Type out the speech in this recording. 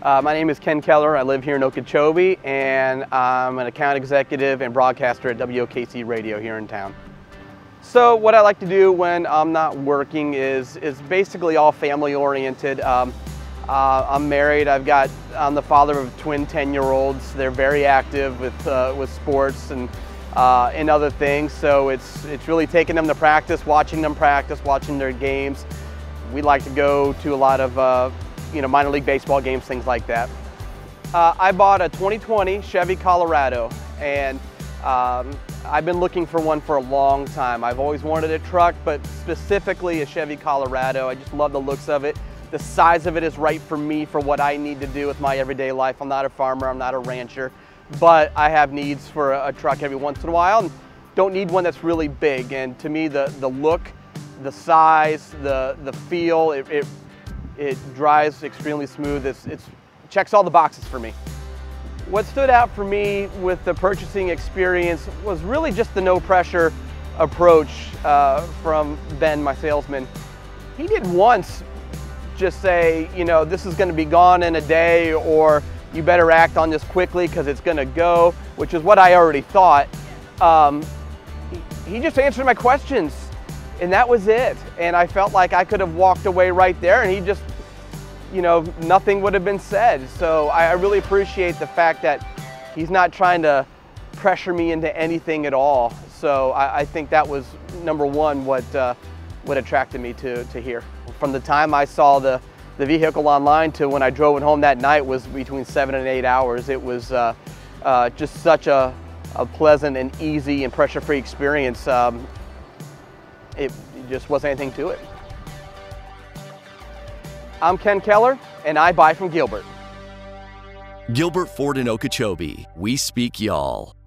Uh, my name is Ken Keller. I live here in Okeechobee, and I'm an account executive and broadcaster at WOKC Radio here in town. So what I like to do when I'm not working is, is basically all family oriented. Um, uh, I'm married. I've got, I'm the father of twin 10 year olds. They're very active with, uh, with sports and, uh, and other things. So it's, it's really taking them to practice, watching them practice, watching their games. We like to go to a lot of uh, you know, minor league baseball games, things like that. Uh, I bought a 2020 Chevy Colorado and um, I've been looking for one for a long time. I've always wanted a truck, but specifically a Chevy Colorado. I just love the looks of it. The size of it is right for me for what I need to do with my everyday life. I'm not a farmer, I'm not a rancher, but I have needs for a, a truck every once in a while and don't need one that's really big. And to me, the, the look, the size, the, the feel, it, it it dries extremely smooth. It's, it's checks all the boxes for me. What stood out for me with the purchasing experience was really just the no pressure approach uh, from Ben, my salesman. He didn't once just say, you know, this is going to be gone in a day or you better act on this quickly because it's going to go, which is what I already thought. Um, he just answered my questions and that was it. And I felt like I could have walked away right there and he just, you know, nothing would have been said. So I, really appreciate the fact that he's not trying to pressure me into anything at all. So I, I think that was number one what, uh, what attracted me to, to here. From the time I saw the, the vehicle online to when I drove it home that night was between seven and eight hours. It was uh, uh, just such a, a pleasant and easy and pressure-free experience. Um, it just wasn't anything to it. I'm Ken Keller, and I buy from Gilbert. Gilbert Ford in Okeechobee. We speak y'all.